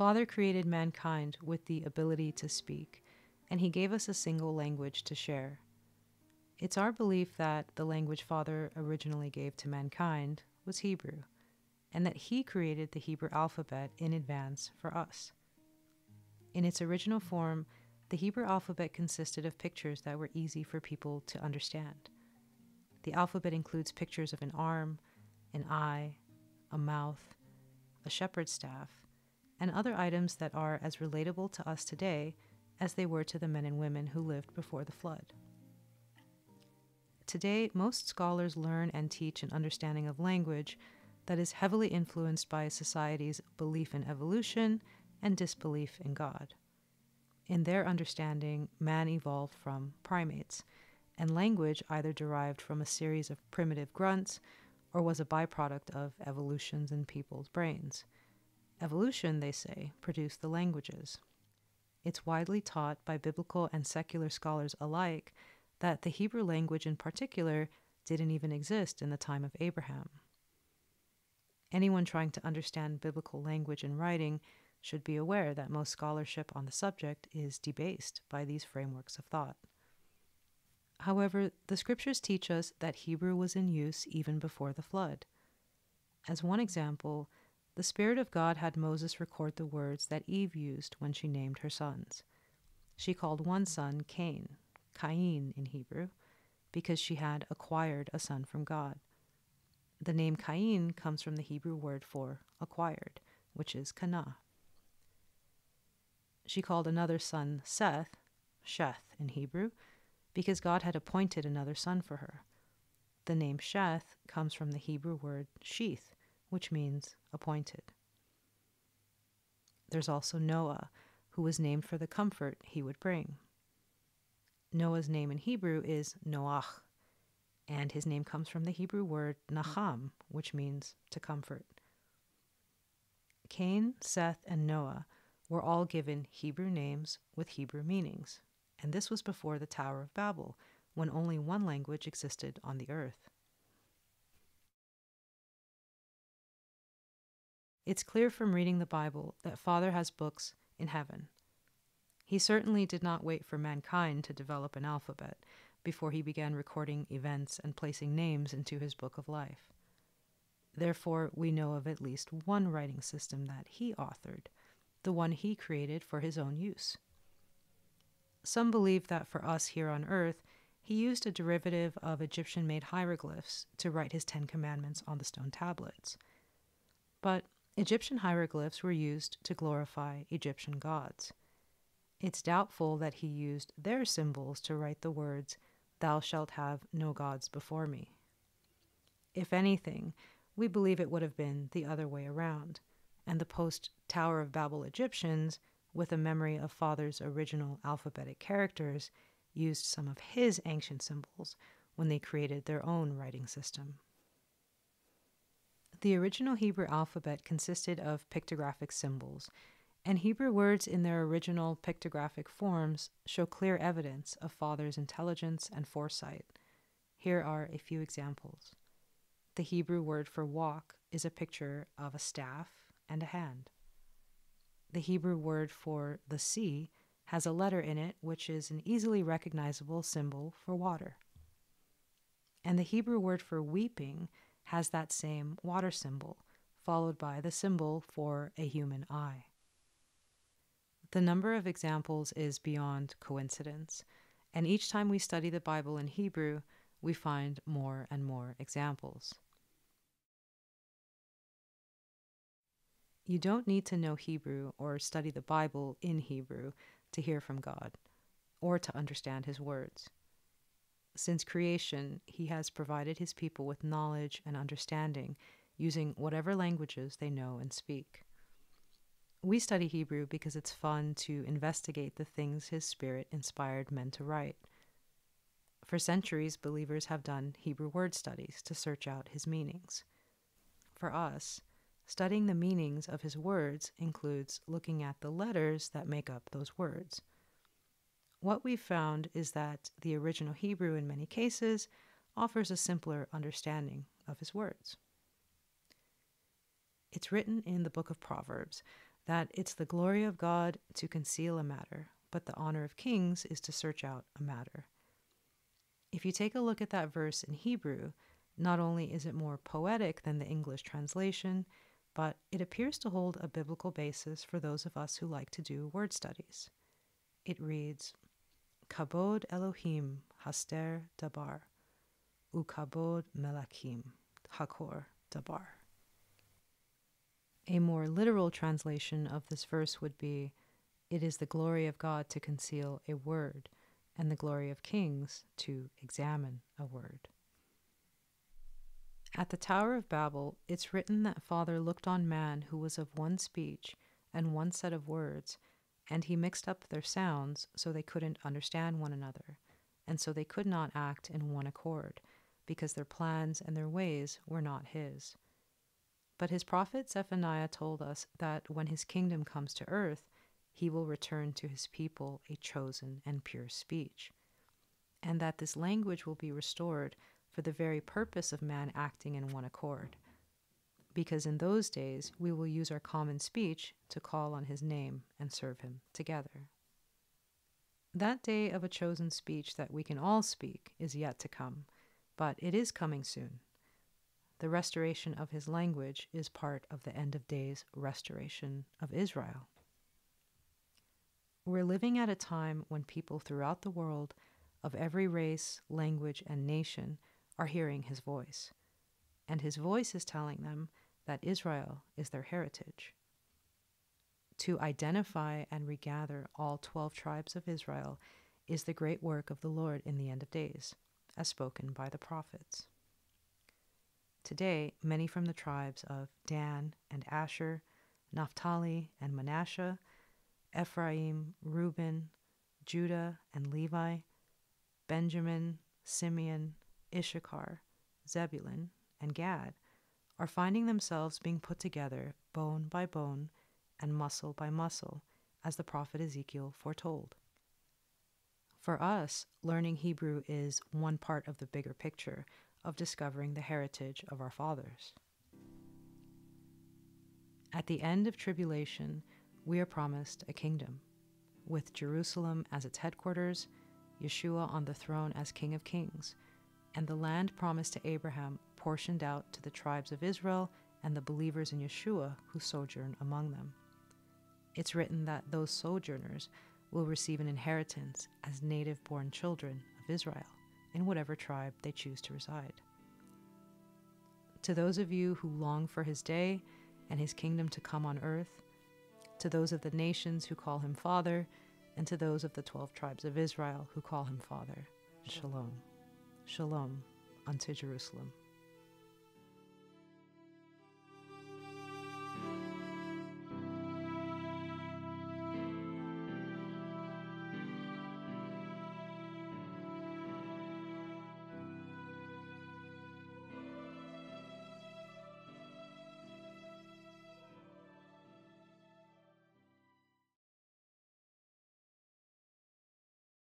Father created mankind with the ability to speak, and He gave us a single language to share. It's our belief that the language Father originally gave to mankind was Hebrew, and that He created the Hebrew alphabet in advance for us. In its original form, the Hebrew alphabet consisted of pictures that were easy for people to understand. The alphabet includes pictures of an arm, an eye, a mouth, a shepherd's staff, and other items that are as relatable to us today as they were to the men and women who lived before the flood. Today, most scholars learn and teach an understanding of language that is heavily influenced by society's belief in evolution and disbelief in God. In their understanding, man evolved from primates, and language either derived from a series of primitive grunts or was a byproduct of evolutions in people's brains. Evolution, they say, produced the languages. It's widely taught by biblical and secular scholars alike that the Hebrew language in particular didn't even exist in the time of Abraham. Anyone trying to understand biblical language and writing should be aware that most scholarship on the subject is debased by these frameworks of thought. However, the scriptures teach us that Hebrew was in use even before the flood. As one example, the Spirit of God had Moses record the words that Eve used when she named her sons. She called one son Cain, Cain in Hebrew, because she had acquired a son from God. The name Cain comes from the Hebrew word for acquired, which is kana. She called another son Seth, Sheth in Hebrew, because God had appointed another son for her. The name Sheth comes from the Hebrew word sheath, which means appointed. There's also Noah, who was named for the comfort he would bring. Noah's name in Hebrew is Noach, and his name comes from the Hebrew word Nacham, which means to comfort. Cain, Seth, and Noah were all given Hebrew names with Hebrew meanings, and this was before the Tower of Babel, when only one language existed on the earth. It's clear from reading the Bible that Father has books in heaven. He certainly did not wait for mankind to develop an alphabet before he began recording events and placing names into his book of life. Therefore, we know of at least one writing system that he authored, the one he created for his own use. Some believe that for us here on earth, he used a derivative of Egyptian made hieroglyphs to write his Ten Commandments on the stone tablets. But Egyptian hieroglyphs were used to glorify Egyptian gods. It's doubtful that he used their symbols to write the words, Thou shalt have no gods before me. If anything, we believe it would have been the other way around, and the post Tower of Babel Egyptians, with a memory of Father's original alphabetic characters, used some of his ancient symbols when they created their own writing system. The original Hebrew alphabet consisted of pictographic symbols, and Hebrew words in their original pictographic forms show clear evidence of Father's intelligence and foresight. Here are a few examples. The Hebrew word for walk is a picture of a staff and a hand. The Hebrew word for the sea has a letter in it which is an easily recognizable symbol for water. And the Hebrew word for weeping has that same water symbol, followed by the symbol for a human eye. The number of examples is beyond coincidence, and each time we study the Bible in Hebrew, we find more and more examples. You don't need to know Hebrew or study the Bible in Hebrew to hear from God or to understand His words. Since creation, He has provided His people with knowledge and understanding using whatever languages they know and speak. We study Hebrew because it's fun to investigate the things His Spirit inspired men to write. For centuries, believers have done Hebrew word studies to search out His meanings. For us, studying the meanings of His words includes looking at the letters that make up those words. What we've found is that the original Hebrew, in many cases, offers a simpler understanding of His words. It's written in the book of Proverbs that it's the glory of God to conceal a matter, but the honor of kings is to search out a matter. If you take a look at that verse in Hebrew, not only is it more poetic than the English translation, but it appears to hold a biblical basis for those of us who like to do word studies. It reads, Kabod Elohim Haster Dabar, Ukabod Melakim Hakor Dabar. A more literal translation of this verse would be It is the glory of God to conceal a word, and the glory of kings to examine a word. At the Tower of Babel, it's written that Father looked on man who was of one speech and one set of words, and he mixed up their sounds so they couldn't understand one another, and so they could not act in one accord, because their plans and their ways were not his. But his prophet Zephaniah told us that when his kingdom comes to earth, he will return to his people a chosen and pure speech, and that this language will be restored for the very purpose of man acting in one accord. Because in those days we will use our common speech to call on his name and serve him together. That day of a chosen speech that we can all speak is yet to come, but it is coming soon. The restoration of his language is part of the end of days restoration of Israel. We're living at a time when people throughout the world of every race, language, and nation are hearing his voice. And his voice is telling them that Israel is their heritage. To identify and regather all 12 tribes of Israel is the great work of the Lord in the end of days, as spoken by the prophets. Today, many from the tribes of Dan and Asher, Naphtali and Manasseh, Ephraim, Reuben, Judah and Levi, Benjamin, Simeon, Issachar, Zebulun, and Gad are finding themselves being put together bone by bone and muscle by muscle, as the prophet Ezekiel foretold. For us, learning Hebrew is one part of the bigger picture of discovering the heritage of our fathers. At the end of tribulation, we are promised a kingdom, with Jerusalem as its headquarters, Yeshua on the throne as King of Kings, and the land promised to Abraham portioned out to the tribes of Israel and the believers in Yeshua who sojourn among them. It's written that those sojourners will receive an inheritance as native born children of Israel in whatever tribe they choose to reside. To those of you who long for his day and his kingdom to come on earth, to those of the nations who call him Father, and to those of the twelve tribes of Israel who call him Father, Shalom. Shalom unto Jerusalem.